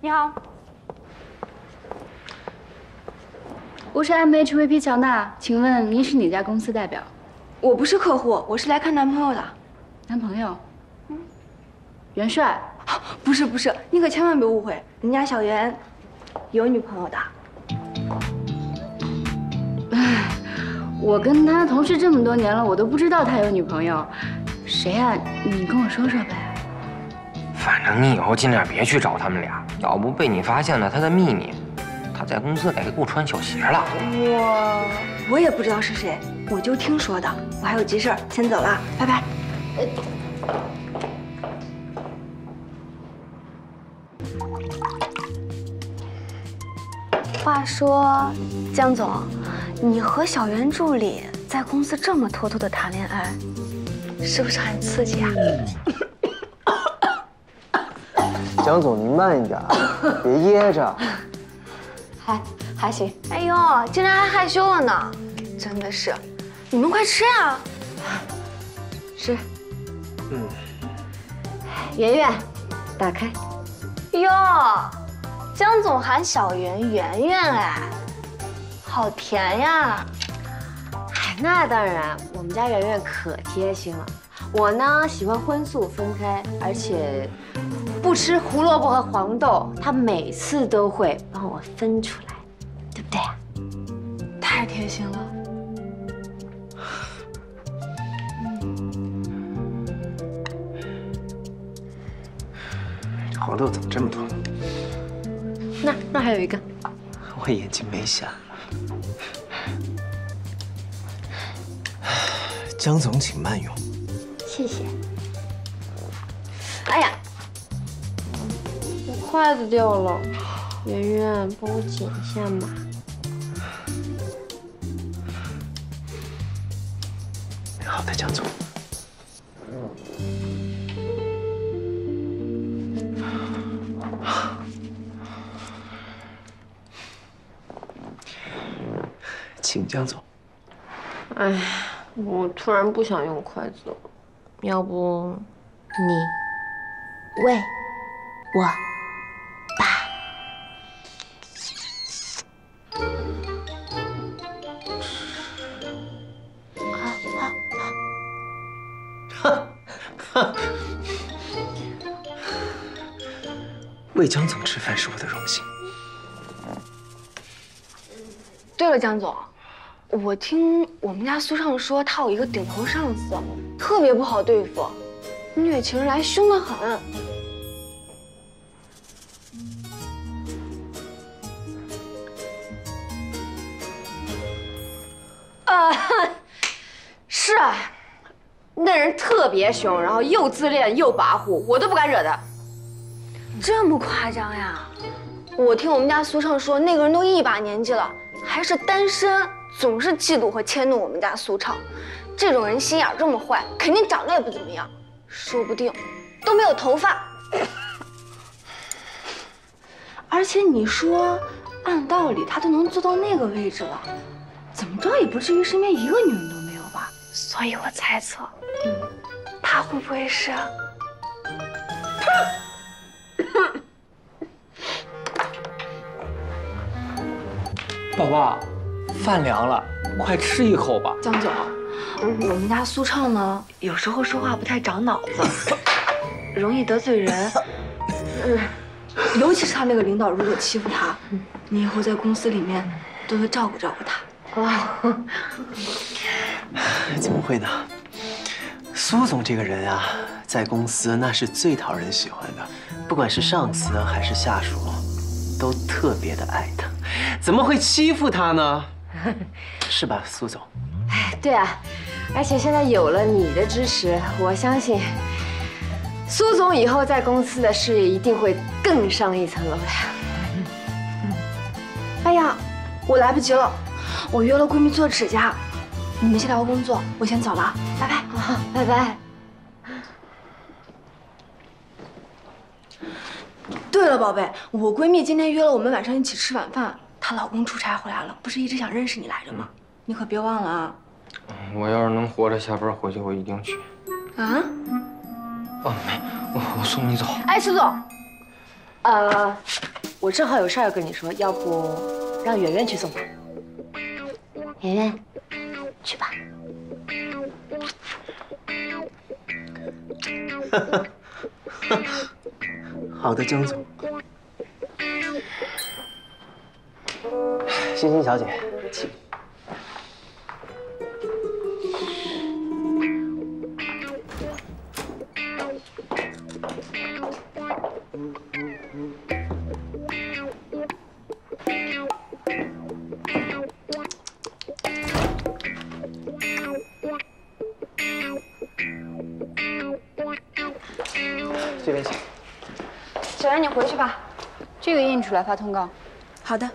你好，我是 M H V P 乔娜，请问您是哪家公司代表？我不是客户，我是来看男朋友的。男朋友？嗯，元帅？不是不是，你可千万别误会，人家小袁有女朋友的。哎，我跟他同事这么多年了，我都不知道他有女朋友。谁呀？你跟我说说呗。反正你以后尽量别去找他们俩，要不被你发现了他的秘密。他在公司给我穿小鞋了。我我也不知道是谁，我就听说的。我还有急事先走了，拜拜。话说，江总，你和小袁助理在公司这么偷偷的谈恋爱，是不是很刺激啊？江总，您慢一点，别噎着。还还行。哎呦，竟然还害羞了呢，真的是。你们快吃呀！吃。嗯。圆圆，打开。哟，江总喊小圆圆圆哎，好甜呀！哎，那当然，我们家圆圆可贴心了。我呢喜欢荤素分开，而且不吃胡萝卜和黄豆，他每次都会帮我分出来，对不对呀？太贴心了。黄豆怎么这么多？那那还有一个，我眼睛没瞎。江总，请慢用。谢谢。哎呀，我筷子掉了，圆圆帮我捡一下嘛。好的，江总。请江总。哎，我突然不想用筷子了。要不，你喂我吧。哈哈，喂江总吃饭是我的荣幸。对了，江总。我听我们家苏畅说，他有一个顶头上司，特别不好对付，虐起人来凶得很。啊，是啊，那人特别凶，然后又自恋又跋扈，我都不敢惹他。这么夸张呀？我听我们家苏畅说，那个人都一把年纪了，还是单身。总是嫉妒和迁怒我们家苏畅，这种人心眼这么坏，肯定长得也不怎么样，说不定都没有头发。而且你说，按道理他都能坐到那个位置了，怎么着也不至于身边一个女人都没有吧？所以我猜测，嗯，他会不会是？宝宝。饭凉了，快吃一口吧。江总，我们家苏畅呢，有时候说话不太长脑子，容易得罪人。嗯，尤其是他那个领导如果欺负他，你以后在公司里面多多照顾照顾他。啊，怎么会呢？苏总这个人啊，在公司那是最讨人喜欢的，不管是上司还是下属，都特别的爱他。怎么会欺负他呢？是吧，苏总？哎，对啊，而且现在有了你的支持，我相信苏总以后在公司的事业一定会更上一层楼的。哎呀，我来不及了，我约了闺蜜做指甲，你们先聊工作，我先走了，拜拜。好，拜拜。对了，宝贝，我闺蜜今天约了我们晚上一起吃晚饭。她老公出差回来了，不是一直想认识你来着吗？你可别忘了啊！我要是能活着下班回去，我一定去。啊？哦，没，我我送你走。哎，苏总，呃，我正好有事要跟你说，要不让圆圆去送吧？圆圆，去吧。好的，江总。欣欣小姐，请。这边请。小然，你回去吧，这个印出来发通告。好的。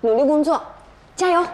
努力工作，加油！